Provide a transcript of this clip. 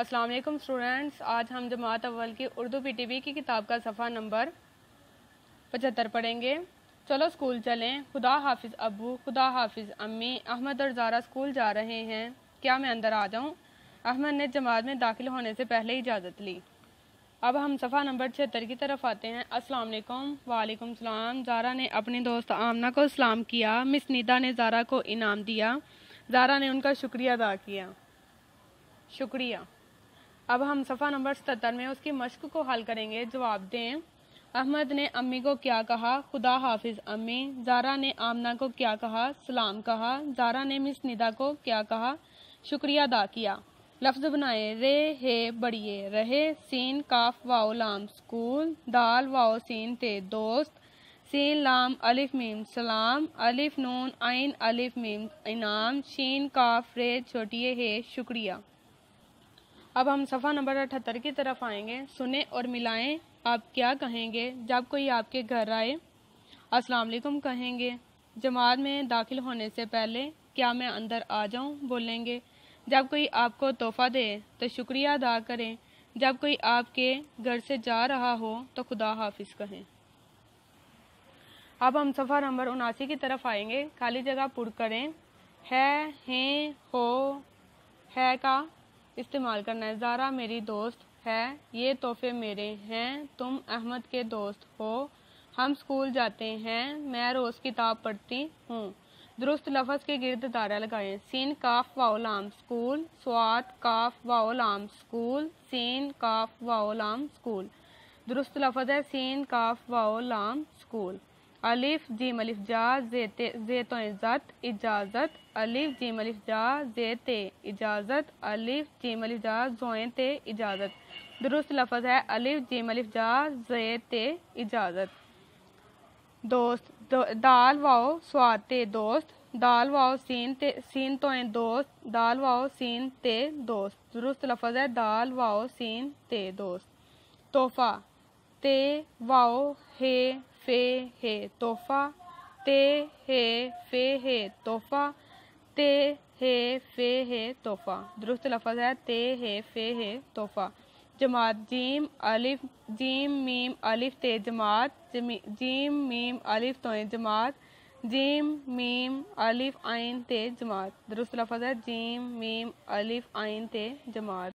अस्सलाम वालेकुम स्टूडेंट्स, आज हम जमात अव्वल की उर्दू पीटीबी की किताब का सफ़ा नंबर पचहत्तर पढ़ेंगे। चलो स्कूल चलें। खुदा हाफिज़ अबू, खुदा हाफिज़ अम्मी, अहमद और ज़ारा स्कूल जा रहे हैं। क्या मैं अंदर आ जाऊँ? अहमद ने जमात में दाखिल होने से पहले इजाज़त ली। अब हम सफ़ा नंबर छिहत्तर की तरफ़ आते हैं। अस्सलाम वालेकुम वालेकुम सलाम। ज़ारा ने अपने दोस्त आमना को सलाम किया। मिस निदा ने ज़ारा को इनाम दिया। ज़ारा ने उनका शुक्रिया अदा किया। शुक्रिया। अब हम सफ़ा नंबर सतर में उसकी मश्क को हल करेंगे। जवाब दें, अहमद ने अम्मी को क्या कहा? खुदा हाफिज अम्मी। ज़ारा ने आमना को क्या कहा? सलाम कहा। ज़ारा ने मिस निदा को क्या कहा? शुक्रिया अदा किया। लफ्ज़ बनाए, रे हे बड़िए, रहे सीन काफ वाओ लाम स्कूल, दाल वाओ सीन ते दोस्त, सीन लाम अलिफ मीम सलाम, अलिफ नून आइन अलिफ मीम इनाम, शीन काफ रे छोटिए हे शुक्रिया। अब हम सफ़ा नंबर अठहत्तर की तरफ़ आएँगे। सुने और मिलाएँ, आप क्या कहेंगे? जब कोई आपके घर आए, अस्सलाम वालेकुम कहेंगे। जमात में दाखिल होने से पहले क्या मैं अंदर आ जाऊँ? बोलेंगे, जब कोई आपको तोहफा दे तो शुक्रिया अदा करें। जब कोई आपके घर से जा रहा हो तो खुदा हाफिज कहें। अब हम सफ़ा नंबर उनासी की तरफ़ आएँगे। खाली जगह पुर करें। है, हैं, हो, है का इस्तेमाल करना है। ज़ारा मेरी दोस्त है, ये तोहफे मेरे हैं। तुम अहमद के दोस्त हो। हम स्कूल जाते हैं। मैं रोज़ किताब पढ़ती हूँ। दुरुस्त लफज के गिरद दायरा लगाएँ। सीन काफ वाओलाम स्कूल स्वात काफ वाओलाम स्कूल, सीन काफ वाओलाम स्कूल। दुरुस्त लफज है, सीन काफ वाओलाम स्कूल। अलिफ जी मलिफ जा जे जेते जेतो इज़्ज़त इजाज़त अलिफ जी मलिफ जा जेते इजाज़त अलिफ जी मलिफ जा जोते इजाज़त। दुरुस्त लफज है अलिफ जी मलिफ जा जेते इजाज़त। दोस्त दो, दाल वाओ स्वाते दोस्त दाल वाओ सीन ते सीन तो दोस्त दाल वाओ सीन ते दोस्त। दुरुस्त लफज है दाल वाओ सीन ते दोस्त। तोहफा। ते वाओ हे फे है तोहफा ते हे फे है तोहफा ते हे फे हे तोहफा दुरुस्त लफज है, ते हे फे हे तोहफा जमात, जीम, अलिफ, जीम, मीम, अलिफ ते जमात, जीम मीम, अलिफ तो जमात, जीम, मीम, अलिफ आइन ते जमात। दुरुस्त लफज है, जीम, मीम, अलिफ आइन ते जमात।